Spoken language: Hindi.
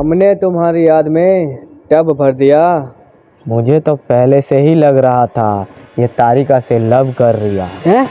हमने तुम्हारी याद में टब भर दिया। मुझे तो पहले से ही लग रहा था ये तारिका से लव कर रिया है?